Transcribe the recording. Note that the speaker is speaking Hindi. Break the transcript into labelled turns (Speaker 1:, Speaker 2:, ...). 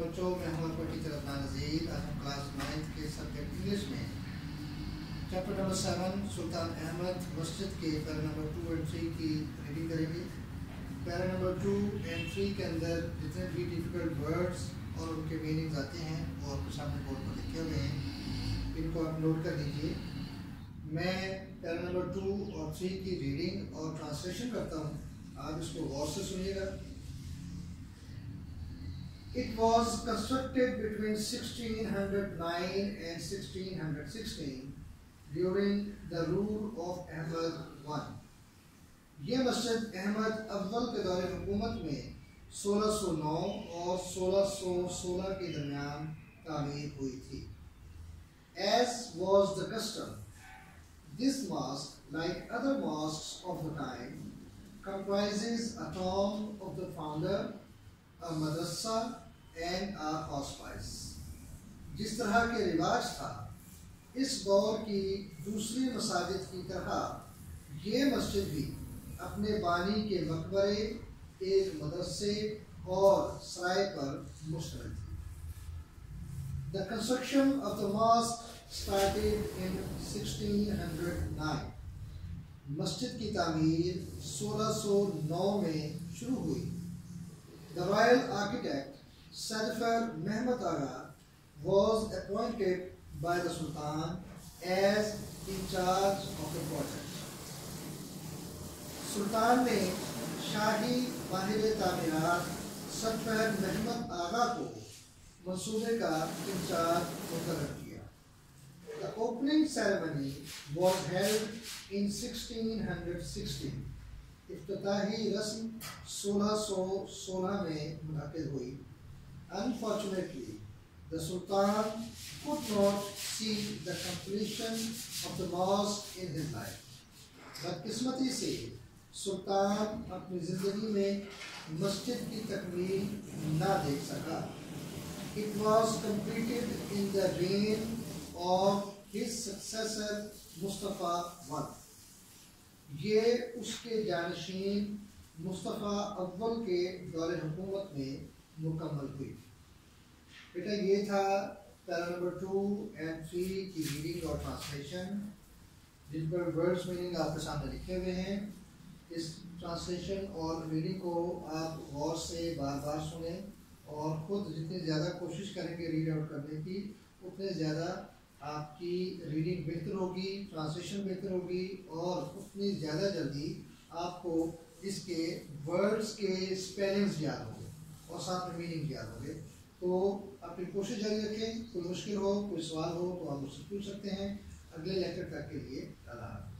Speaker 1: बच्चों मैं हूँ नज़ीर आज क्लास नाइन्थ के सब्जेक्ट इंग्लिश में chapter number seven Sultan Ahmed Masjid के para number two and three की रीडिंग करेंगे para number two and three के अंदर जितने भी डिफ़िकल्ट वर्ड्स और उनके मीनिंग्स आते हैं आपके सामने बोर्ड पर लिखे हुए हैं इनको आप नोट कर लीजिए मैं पैरा नंबर टू और थ्री की रीडिंग और ट्रांसलेशन करता हूँ। आप इसको गौर से सुनिएगा It was constructed between 1609 and 1616 during the rule of Ahmad I. ये मस्जिद अहमद अव्वल के दौरे हुकूमत में 1609 और 1616 के दरमियान तामीर हुई थी As was the custom, this mosque, like other mosques of the time, comprises a tomb of the founder, a madrasa, and hospice जिस तरह के रिवाज था इस दौर की दूसरी मसाजिद की तरह ये मस्जिद भी अपने बानी के मकबरे एक मदरसे और सराय पर मुश्तमिल थी। The construction of the mosque started in 1609 मस्जिद की तामीर 1609 में शुरू हुई। The royal architect Sadafar Mehmet Aga was appointed by the Sultan as in charge of the project. सुल्तान ने शाही माहिर तामीरात सतफर महमद आगा को मंसूबे का इंचार्ज मुकर किया The opening ceremony was held in 1616. इफ्तही रस्म सोलह सौ सोलह में मुनद हुई। Unfortunately the sultan could not see the completion of the mosque in his life बदकस्मती से सुल्तान अपनी ज़िंदगी में मस्जिद की तकमील ना देख सका। It was completed in the reign of his successor Mustafa work ये उसके जानशीन मुस्तफ़ा अव्वल के दौर हुकूमत में मुकम्मल हुई। बेटा ये था para number two and three की रीडिंग और ट्रांसलेशन जिन पर वर्ड्स मीनिंग आपके सामने लिखे हुए हैं। इस ट्रांसलेशन और रीडिंग को आप गौर से बार बार सुने और ख़ुद जितनी ज़्यादा कोशिश करेंगे रीड आउट करने की, उतने ज़्यादा आपकी रीडिंग बेहतर होगी ट्रांसलेशन बेहतर होगी और उतनी ज़्यादा जल्दी आपको इसके वर्ड्स के स्पेलिंग्स याद होंगे और साथ में मीनिंग याद होंगे। तो अपनी कोशिश जारी रखें, कोई मुश्किल हो, कोई सवाल हो तो आप मुझसे पूछ सकते हैं। अगले लेक्चर तक के लिए, अल्लाह